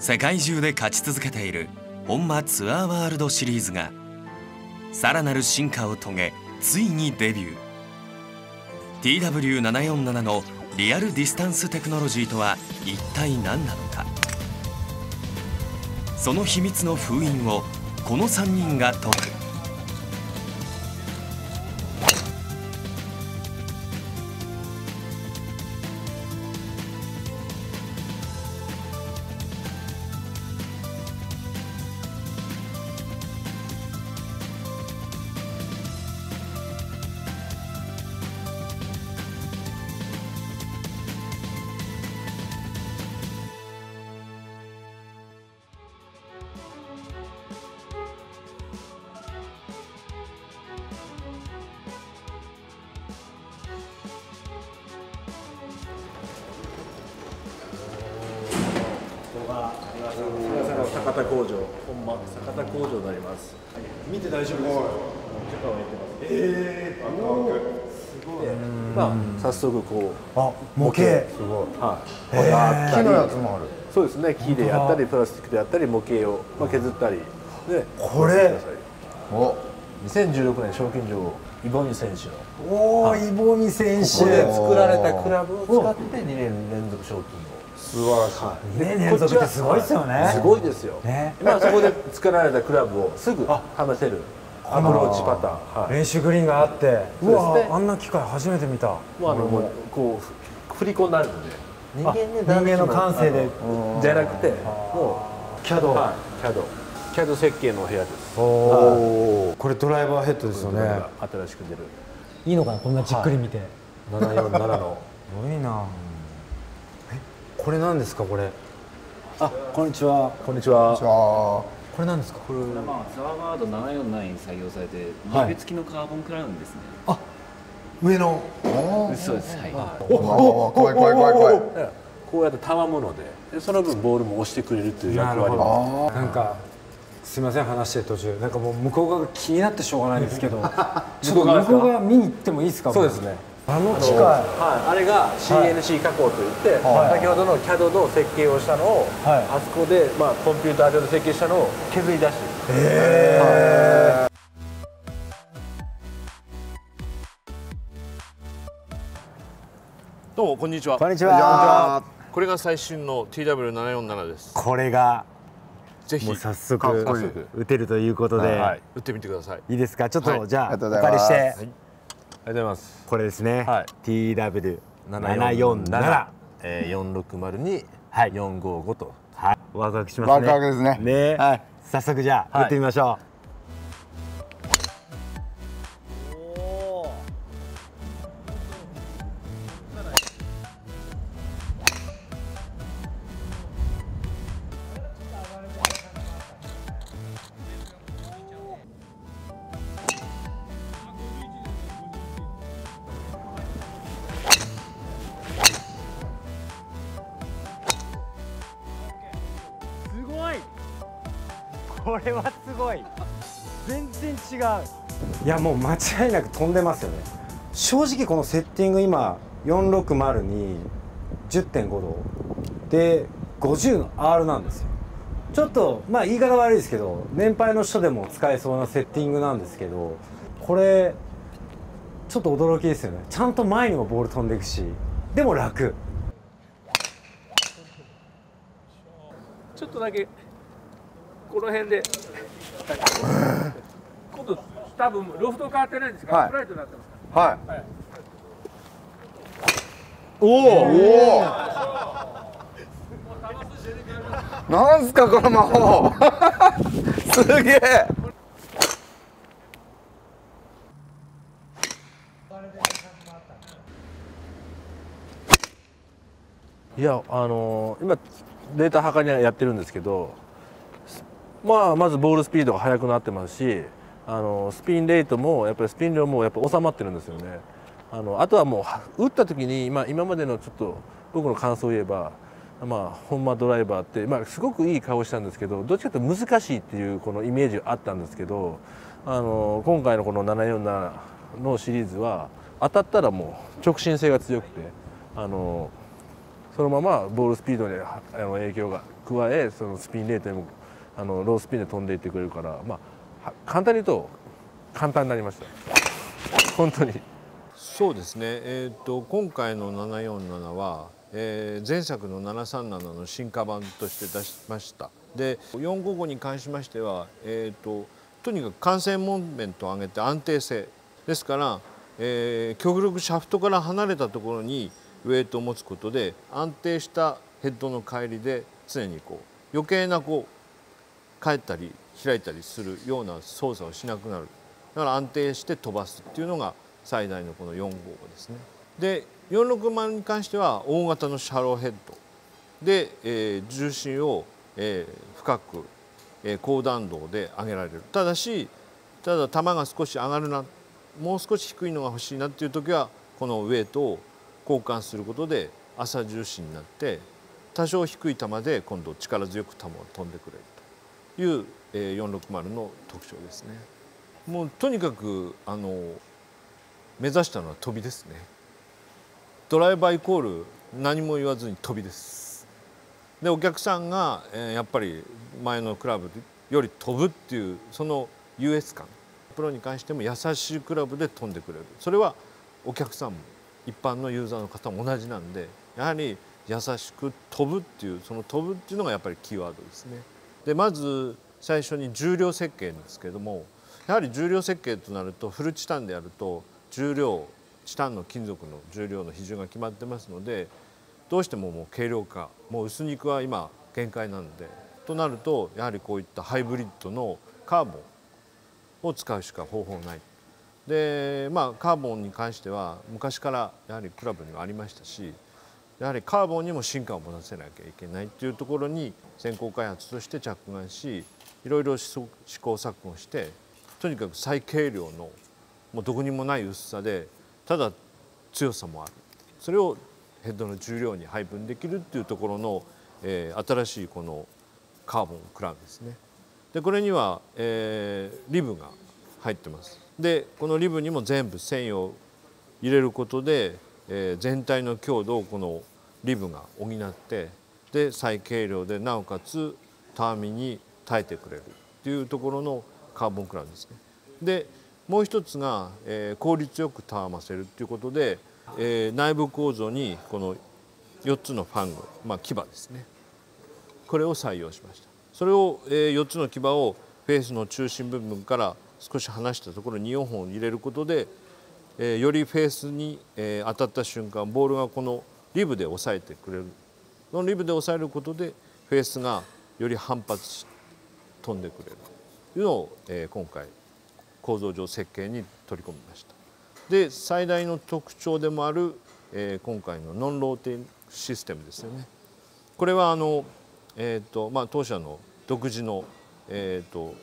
世界中で勝ち続けている本間ツアーワールドシリーズがさらなる進化を遂げついにデビュー。TW747 のリアルディスタンステクノロジーとは一体何なのか。その秘密の封印をこの3人が解く。坂田工場。本間坂田工場になります。見て大丈夫ですよ。許可を得てます。ええー、すごいまあ早速こう。あ模型。すごい。はい。木り。のやつもある。そうですね。木でやったりプラスチックでやったり模型を、まあ、削ったり。でこれ。お2016年賞金女王イボニ選手の。おおイボミ選手。ここで作られたクラブを使って2年連続賞金を素晴らしい、2年連続ってすごいですよね。すごいですよ、ね。今そこで作られたクラブをすぐはめせる。アプローチパターン、はい、練習グリーンがあってうわあんな機械初めて見た。もうあのもうこう振り子になるので。人あ人間の感性で。じゃなくてもキャド。う、はい、CAD CAD 設計の部屋です。おおこれドライバーヘッドですよね。新しく出る。いいのかなこんなじっくり見て、747の。すごいな。えこれ何ですかこれ？あこんにちは。こんにちは。これ何ですか？これまあ、ツアーガード749に採用されて、はい。リベ付きのカーボンクラウンですね。上の。そうです。はい。おお怖い怖い怖い怖い。こうやってたわむのででその分ボールも押してくれるという役割も。なんかすみません話してる途中。なんかもう向こう側が気になってしょうがないんですけど。ちょっと向こう側見に行ってもいいですか？そうですねあの機械はい、あれが CNC 加工といって、先ほどの CAD の設計をしたのを、はい。あそこで、まあ、コンピューター上で設計したのを削り出して。どうもこんにちは。こんにちは。これが最新の TW747 です。これがぜひ。もう早速打てるということで、はい、打ってみてください。いいですか？ちょっと、はい。じゃあおございます。借りがとうございます。これですね、はい。TW747 えー、460にはい。455と。はい。ワクワクしますね。ワクワクですね。ね、はい。早速じゃあ、はい。打ってみましょうこれはすごい。全然違う。いやもう間違いなく飛んでますよね。正直このセッティング今460に10.5度。で50の R なんですよ。ちょっとまあ言い方悪いですけど年配の人でも使えそうなセッティングなんですけどこれちょっと驚きですよね。ちゃんと前にもボール飛んでいくしでも楽。ちょっとだけこの辺で。今度多分ロフト変わってないんですが、はい。フライトになってますはい。おおなんすかこの魔法。すげえ。いやあのー今データ測りやってるんですけどまあまずボールスピードが速くなってますしあのスピンレートもやっぱりスピン量もやっぱ収まってるんですよね。あのあとはもう打った時に今今までのちょっと僕の感想を言えばまあ本間ドライバーって、まあ、すごくいい顔したんですけどどっちかというと難しいっていうこのイメージがあったんですけどあの今回のこの747のシリーズは当たったらもう直進性が強くてあのそのままボールスピードにあの影響が加えそのスピンレートにもあのロースピンで飛んでいってくれるから、まあ、簡単に言うと簡単になりました。本当に。そうですね、えーと、今回の747は、えー、前作の737の進化版として出しました。で455に関しましては、えーと、とにかく感染モーメントを上げて安定性。ですから、えー、極力シャフトから離れたところにウェイトを持つことで安定したヘッドの帰りで常にこう余計なこう帰ったり開いたりするような操作をしなくなる。だから安定して飛ばすっていうのが最大のこの4号ですね。で460に関しては大型のシャローヘッド。で、えー、重心を、えー、深く、えー、高弾道で上げられる。ただしただ球が少し上がるなもう少し低いのが欲しいなっていう時はこのウエイトを交換することで朝重心になって多少低い球で今度力強く球を飛んでくれると。いう、460の特徴ですね。もうとにかくあの目指したのは飛びですね。ドライバーイコール何も言わずに飛びです。でお客さんが、え、やっぱり前のクラブより飛ぶっていうその優越感プロに関しても優しいクラブで飛んでくれるそれはお客さんも一般のユーザーの方も同じなんでやはり優しく飛ぶっていうその飛ぶっていうのがやっぱりキーワードですね。でまず最初に重量設計ですけどもやはり重量設計となるとフルチタンでやると重量チタンの金属の重量の比重が決まってますのでどうしてももう軽量化もう薄肉は今限界なのでとなるとやはりこういったハイブリッドのカーボンを使うしか方法ない。でまあカーボンに関しては昔からやはりクラブにはありましたしやはりカーボンにも進化を持たせなきゃいけないっていうところに先行開発として着眼しいろいろ試行錯誤してとにかく最軽量のもうどこにもない薄さでただ強さもあるそれをヘッドの重量に配分できるっていうところの、えー、新しいこのカーボンクラウンですね。でこれには、えー、リブが入ってます。でこのリブにも全部繊維を入れることで、えー、全体の強度をこのリブが補ってで最軽量でなおかつターミに耐えてくれるっていうところのカーボンクラウンですね。でもう一つが、えー、効率よくたわませるっていうことで、えー、内部構造にこの4つのファング、まあ、牙ですねこれを採用しましたそれを、えー、4つの牙をフェースの中心部分から少し離したところに4本入れることで、えー、よりフェースに、えー、当たった瞬間ボールがこのリブで押さえてくれるのリブで押さえることでフェースがより反発し飛んでくれるというのを、えー、今回構造上設計に取り込みました。で最大の特徴でもある、えー、今回のノンローテンシステムですよね。これはあの、えーとまあ、当社の独自の、えーと、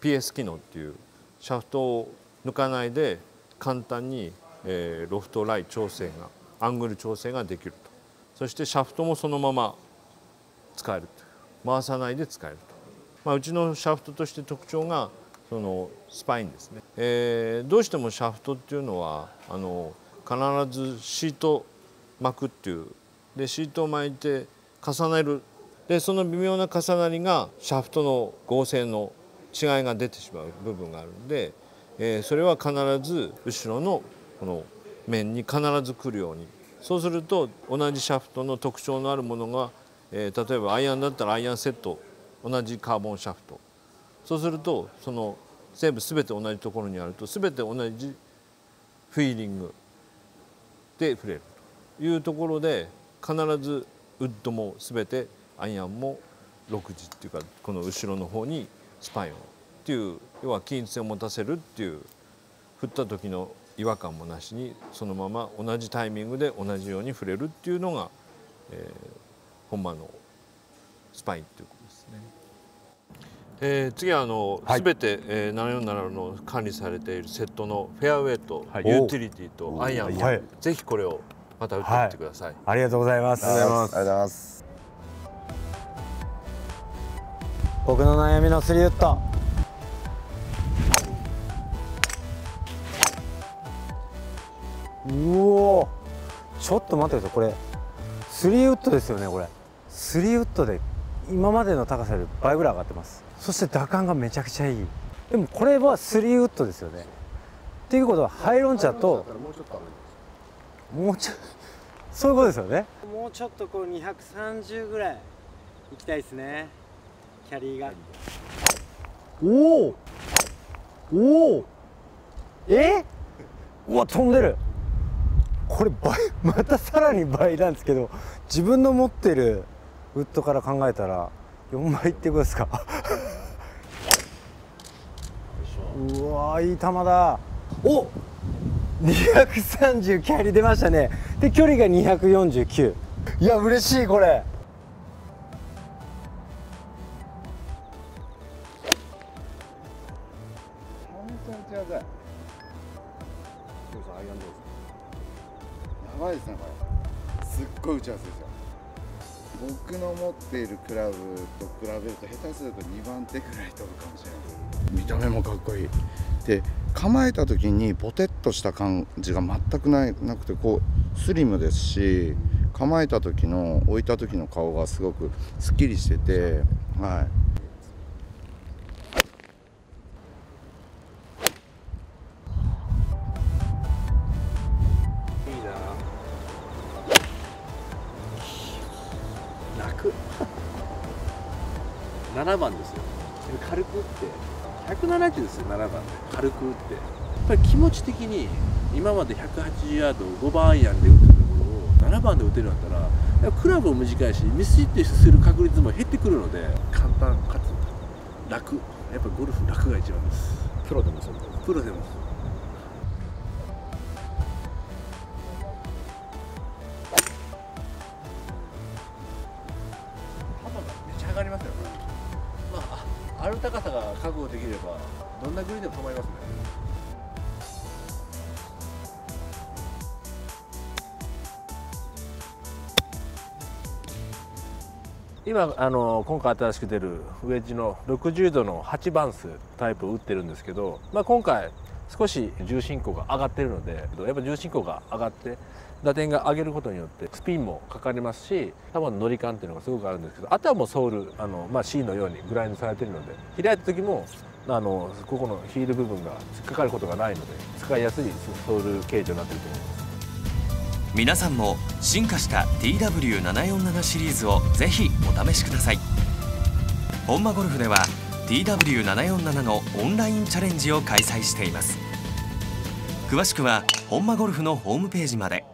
PS 機能っていうシャフトを抜かないで簡単に、えー、ロフトライ調整がアングル調整ができると。そしてシャフトもそのまま使えると。回さないで使えると、まあ、うちのシャフトとして特徴がそのスパインですね、えー、どうしてもシャフトっていうのはあの必ずシート巻くっていう。でシートを巻いて重ねる。でその微妙な重なりがシャフトの合成の違いが出てしまう部分があるんで、えー、それは必ず後ろのこの面に必ず来るように。そうすると同じシャフトの特徴のあるものが、えー、例えばアイアンだったらアイアンセット同じカーボンシャフト。そうするとその全部全て同じところにあると全て同じフィーリングで触れるというところで必ずウッドも全てアイアンも6時っていうかこの後ろの方にスパインをっていう要は均一性を持たせるっていう振った時の違和感もなしにそのまま同じタイミングで同じように触れるっていうのが、えー、本間のスパインっていうことですね。えー、次はあの、はい、全て、えー、747の管理されているセットのフェアウェイと、はい、ユーティリティとアイアン、はい、ぜひこれをまた打ってみてください、ありがとうございます。ありがとうございます。僕の悩みのスリーウッドうおちょっと待ってください。これスリーウッドですよねこれ。スリーウッドで今までの高さより倍ぐらい上がってます。そして打感がめちゃくちゃいい。でもこれはスリーウッドですよね。っていうことはハイロン茶ともうちょそういうことですよね。もうちょっとこう230ぐらい行きたいですね。キャリーが。おおおおえ？うわ飛んでるこれ倍またさらに倍なんですけど自分の持ってるウッドから考えたら4倍ってことですか？うわいい球だ。お230キャリ出ましたね。で距離が249いや嬉しいこれ。ばいですねこれすっごい打ちやすいですよ。僕の持っているクラブと比べると下手すると2番手ぐらい飛ぶかもしれない。見た目もかっこいい。で構えた時にポテッとした感じが全くない。なくてこうスリムですし構えた時の置いた時の顔がすごくすっきりしててはい。7番ですよ。軽く打って。170ですよ7番。で軽く打って。やっぱり気持ち的に今まで180ヤード5番アイアンで打ってたところを7番で打てるんだったらクラブも短いしミスヒットする確率も減ってくるので簡単かつ楽。やっぱゴルフ楽が一番です。プロでもそうプロでもどんなグリでも止まりますね。今あの今回新しく出るウェッジの60度の8番数タイプを打ってるんですけど、まあ、今回少し重心高が上がってるのでやっぱ重心高が上がって打点が上げることによってスピンもかかりますし球の乗り感っていうのがすごくあるんですけどあとはもうソールあの、まあ、C のようにグラインドされてるので開いた時もあのここのヒール部分が突っかかることがないので使いやすいソール形状になってると思います。皆さんも進化した TW747 シリーズをぜひお試しください。本間ゴルフでは TW747 のオンラインチャレンジを開催しています。詳しくは本間ゴルフのホームページまで。